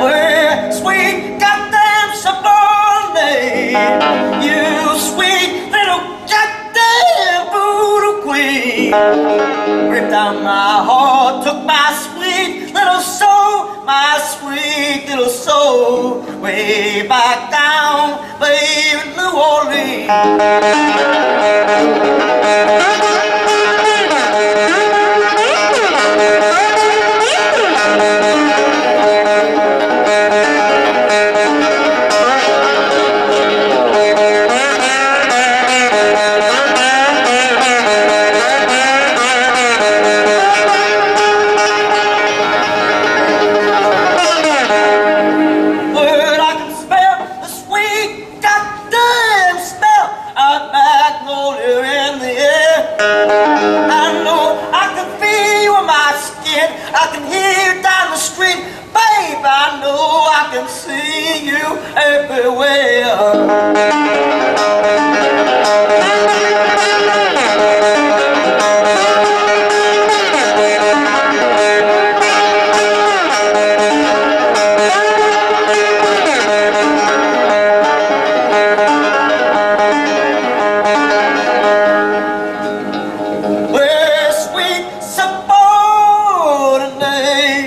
Well, sweet goddamn Ripped out my heart, took my sweet little soul, my sweet little soul, way back down, baby, in New Orleans.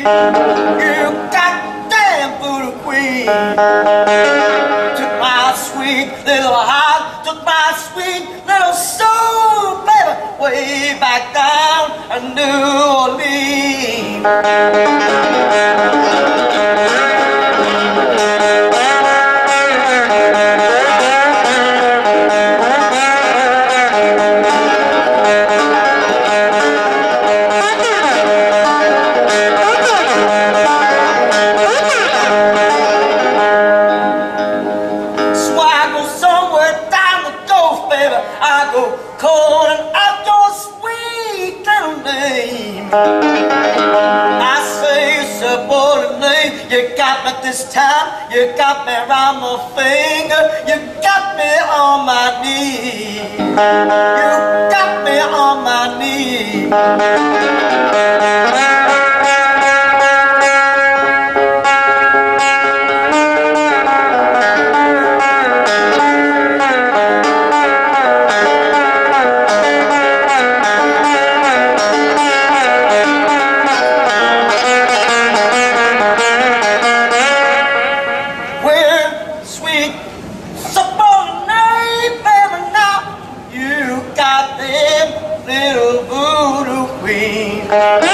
You goddamn voodoo queen. Sweet little soul, baby, way back down in New Orleans. Name. I say, Sabourdaney, you got me this time. You got me around the finger. You got me on my knees. You got me on my knees. uh...